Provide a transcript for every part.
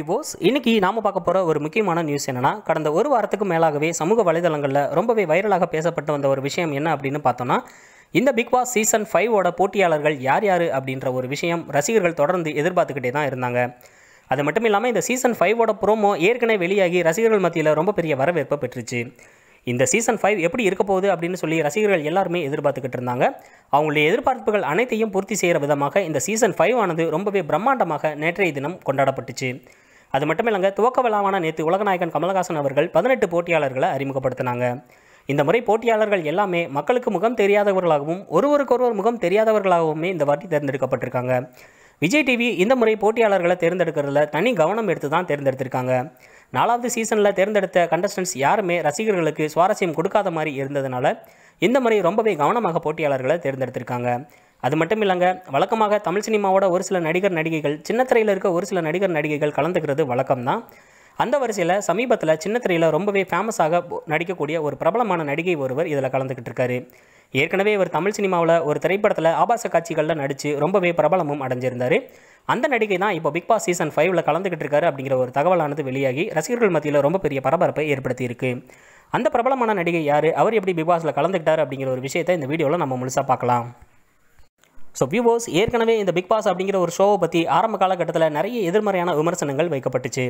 Hi விவோஸ் இன்னைக்கு நாம பார்க்க போகிற ஒரு முக்கியமான நியூஸ் என்னன்னா கடந்த ஒரு வாரத்துக்கு மேலாகவே சமூக வலைதளங்களில் ரொம்பவே வைரலாக பேசப்பட்டு வந்த ஒரு விஷயம் என்ன அப்படின்னு பார்த்தோம்னா இந்த பிக் பாஸ் சீசன் ஃபைவோட போட்டியாளர்கள் யார் யார் அப்படின்ற ஒரு விஷயம் ரசிகர்கள் தொடர்ந்து எதிர்பார்த்துக்கிட்டே தான் இருந்தாங்க. அது மட்டும் இல்லாமல் இந்த சீசன் ஃபைவோட ப்ரோமோ ஏற்கனவே வெளியாகி ரசிகர்கள் மத்தியில் ரொம்ப பெரிய வரவேற்பை பெற்றுச்சு. இந்த சீசன் ஃபைவ் எப்படி இருக்க போகுது அப்படின்னு சொல்லி ரசிகர்கள் எல்லாருமே எதிர்பார்த்துக்கிட்டு இருந்தாங்க. அவங்களுடைய எதிர்பார்ப்புகள் அனைத்தையும் பூர்த்தி செய்கிற விதமாக இந்த சீசன் ஃபைவ் ஆனது ரொம்பவே பிரம்மாண்டமாக நேற்றைய தினம் கொண்டாடப்பட்டுச்சு. அது மட்டும் இல்லைங்க துவக்க விழாவான நேற்று உலகநாயகன் கமலஹாசன் அவர்கள் பதினெட்டு போட்டியாளர்களை அறிமுகப்படுத்தினாங்க. இந்த முறை போட்டியாளர்கள் எல்லாமே மக்களுக்கு முகம் தெரியாதவர்களாகவும் ஒருவருக்கொருவர் முகம் தெரியாதவர்களாகவுமே இந்த வாட்டி தேர்ந்தெடுக்கப்பட்டிருக்காங்க. விஜய் டிவி இந்த முறை போட்டியாளர்களை தேர்ந்தெடுக்கிறதுல தனி கவனம் எடுத்து தான் தேர்ந்தெடுத்திருக்காங்க. நாலாவது சீசனில் தேர்ந்தெடுத்த கண்டஸ்டன்ஸ் யாருமே ரசிகர்களுக்கு சுவாரஸ்யம் கொடுக்காத மாதிரி இருந்ததுனால இந்த முறை ரொம்பவே கவனமாக போட்டியாளர்களை தேர்ந்தெடுத்திருக்காங்க. அது மட்டும் இல்லைங்க வழக்கமாக தமிழ் சினிமாவோட ஒரு சில நடிகர் நடிகைகள் சின்னத்திரையில் இருக்க ஒரு சில நடிகர் நடிகைகள் கலந்துக்கிறது வழக்கம்தான் அந்த வரிசையில் சமீபத்தில் சின்னத்திரையில் ரொம்பவே ஃபேமஸாக நடிக்கக்கூடிய ஒரு பிரபலமான நடிகை ஒருவர் இதில் கலந்துக்கிட்டு இருக்காரு ஏற்கனவே இவர் தமிழ் சினிமாவில் ஒரு திரைப்படத்தில் ஆபாச காட்சிகளில் நடித்து ரொம்பவே பிரபலமும் அடைஞ்சிருந்தார். அந்த நடிகை தான் இப்போ பிக் பாஸ் சீசன் ஃபைவ்ல கலந்துக்கிட்டு இருக்காரு அப்படிங்கிற ஒரு தகவலானது வெளியாகி ரசிகர்கள் மத்தியில் ரொம்ப பெரிய பரபரப்பை ஏற்படுத்தியிருக்கு. அந்த பிரபலமான நடிகை யார் அவர் எப்படி பிக் பாஸில் கலந்துக்கிட்டார் அப்படிங்கிற ஒரு விஷயத்தை இந்த வீடியோவில் நம்ம முழுசாக பார்க்கலாம். ஸோ வியூவர்ஸ் ஏற்கனவே இந்த பிக் பாஸ் அப்படிங்கிற ஒரு ஷோவை பற்றி ஆரம்ப காலகட்டத்தில் நிறைய எதிர்மறையான விமர்சனங்கள் வைக்கப்பட்டுச்சு.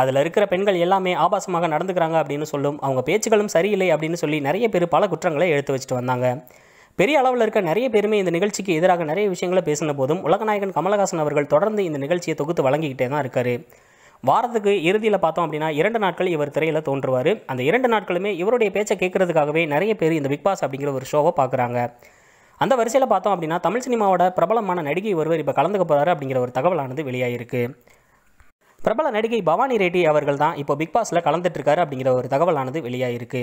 அதில் இருக்கிற பெண்கள் எல்லாமே ஆபாசமாக நடந்துக்கிறாங்க அப்படின்னு சொல்லும் அவங்க பேச்சுகளும் சரியில்லை அப்படின்னு சொல்லி நிறைய பேர் பல குற்றங்களை எடுத்து வச்சுட்டு வந்தாங்க. பெரிய அளவில் இருக்க நிறைய பேருமே இந்த நிகழ்ச்சிக்கு எதிராக நிறைய விஷயங்களை பேசின போதும் உலகநாயகன் கமலஹாசன் அவர்கள் தொடர்ந்து இந்த நிகழ்ச்சியை தொகுத்து வழங்கிக்கிட்டே தான் இருக்காரு. வாரத்துக்கு இறுதியில் பார்த்தோம் அப்படின்னா இரண்டு நாட்கள் இவர் திரையில் தோன்றுவார். அந்த இரண்டு நாட்களுமே இவருடைய பேச்சை கேட்கறதுக்காகவே நிறைய பேர் இந்த பிக் பாஸ் அப்படிங்கிற ஒரு ஷோவை பார்க்குறாங்க. அந்த வரிசையில் பார்த்தோம் அப்படின்னா தமிழ் சினிமாவோட பிரபலமான நடிகை ஒருவர் இப்போ கலந்துக்க போகிறாரு அப்படிங்கிற ஒரு தகவலானது வெளியாகிருக்கு பிரபல நடிகை பவானி ரெட்டி அவர்கள் தான் இப்போ பிக் பாஸில் கலந்துட்டுருக்காரு அப்படிங்கிற ஒரு தகவலானது வெளியாகிருக்கு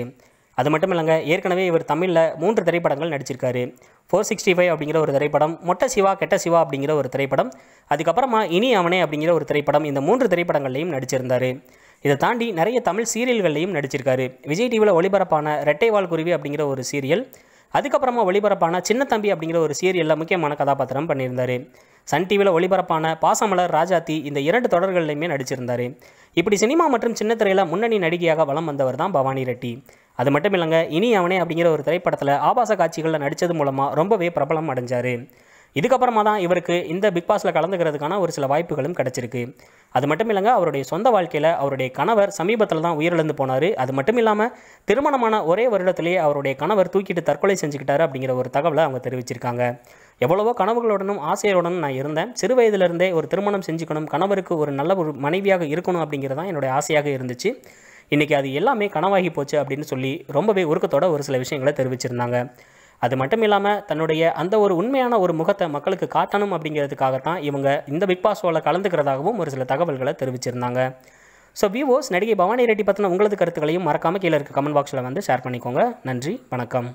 அது மட்டும் இல்லைங்க ஏற்கனவே இவர் தமிழில் மூன்று திரைப்படங்கள் நடிச்சிருக்காரு. ஃபோர் சிக்ஸ்டி ஃபைவ் அப்படிங்கிற ஒரு திரைப்படம் மொட்டை சிவா கெட்ட சிவா அப்படிங்கிற ஒரு திரைப்படம் அதுக்கப்புறமா இனி அவனே அப்படிங்கிற ஒரு திரைப்படம் இந்த மூன்று திரைப்படங்கள்லையும் நடிச்சிருந்தார். இதை தாண்டி நிறைய தமிழ் சீரியல்கள்லையும் நடிச்சிருக்காரு. விஜய் டிவியில் ஒளிபரப்பான ரெட்டைவால் குருவி அப்படிங்கிற ஒரு சீரியல் அதுக்கப்புறமா ஒளிபரப்பான சின்ன தம்பி அப்படிங்கிற ஒரு சீரியலில் முக்கியமான கதாபாத்திரம் பண்ணியிருந்தார். சன் டிவியில் ஒளிபரப்பான பாசமலர் ராஜாத்தி இந்த இரண்டு தொடர்கள்லையுமே நடிச்சிருந்தார். இப்படி சினிமா மற்றும் சின்ன திரையில் முன்னணி நடிகையாக வலம் வந்தவர் தான் பவானி ரெட்டி. அது மட்டும் இல்லைங்க இனி அவனே அப்படிங்கிற ஒரு திரைப்படத்தில் ஆபாச காட்சிகளில் நடித்தது மூலமாக ரொம்பவே பிரபலம் அடைஞ்சார். இதுக்கப்புறமா தான் இவருக்கு இந்த பிக் பாஸில் கலந்துக்கிறதுக்கான ஒரு சில வாய்ப்புகளும் கிடச்சிருக்கு. அது மட்டும் இல்லைங்க அவருடைய சொந்த வாழ்க்கையில் அவருடைய கணவர் சமீபத்தில் தான் உயிரிழந்து போனார். அது மட்டும் இல்லாமல் திருமணமான ஒரே வருடத்திலேயே அவருடைய கணவர் தூக்கிட்டு தற்கொலை செஞ்சுக்கிட்டாரு அப்படிங்கிற ஒரு தகவலை அவங்க தெரிவிச்சிருக்காங்க. எவ்வளவோ கனவுகளுடனும் ஆசையுடனும் நான் இருந்தேன். சிறு வயதிலிருந்தே ஒரு திருமணம் செஞ்சுக்கணும் கணவருக்கு ஒரு நல்ல ஒரு மனைவியாக இருக்கணும் அப்படிங்கிறது தான் என்னுடைய ஆசையாக இருந்துச்சு. இன்றைக்கி அது எல்லாமே கனவாகி போச்சு அப்படின்னு சொல்லி ரொம்பவே உருக்கத்தோட ஒரு சில விஷயங்களை தெரிவிச்சிருந்தாங்க. அது மட்டும் இல்லாமல் தன்னுடைய அந்த ஒரு உண்மையான ஒரு முகத்தை மக்களுக்கு காட்டணும் அப்படிங்கிறதுக்காகத்தான் இவங்க இந்த பிக் பாஸ் ஷோவில் கலந்துக்கிறதாகவும் ஒரு சில தகவல்களை தெரிவிச்சிருந்தாங்க. ஸோ விவோஸ் நடிகை பவானி ரெட்டி பற்றின உங்களது கருத்துக்களையும் மறக்காமல் கீழே இருக்க கமெண்ட் பாக்ஸில் வந்து ஷேர் பண்ணிக்கோங்க. நன்றி வணக்கம்.